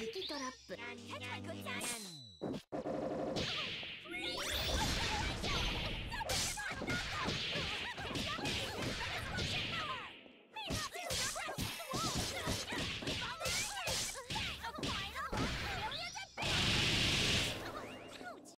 武器トラップ。